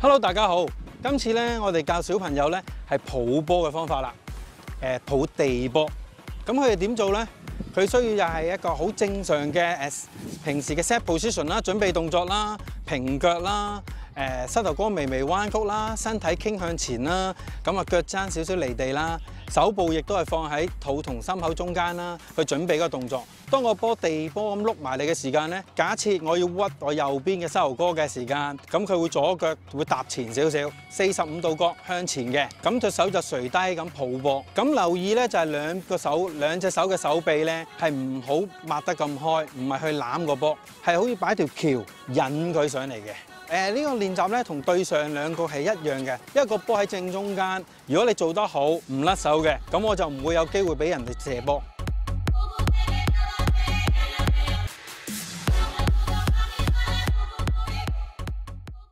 Hello，大家好。今次咧，我哋教小朋友咧系抱波嘅方法啦。诶，抱地波。咁佢哋点做咧？佢需要又系一个好正常嘅诶平时嘅 set position 啦，准备动作啦，平脚啦。膝頭哥微微彎曲啦，身體傾向前啦，咁啊腳踭少少離地啦，手部亦都係放喺肚同心口中間啦，去準備個動作。當個波地波咁碌埋你嘅時間咧，假設我要屈我右邊嘅膝頭哥嘅時間，咁佢會左腳會踏前少少，四十五度角向前嘅，咁隻手就垂低咁抱波。咁留意咧就係兩個手兩隻手嘅手臂咧係唔好擘得咁開，唔係去攬個波，係好似擺條橋引佢上嚟嘅。誒呢個練習咧，同對上兩個係一樣嘅，一個波喺正中間。如果你做得好，唔甩手嘅，咁我就唔會有機會俾人哋射波。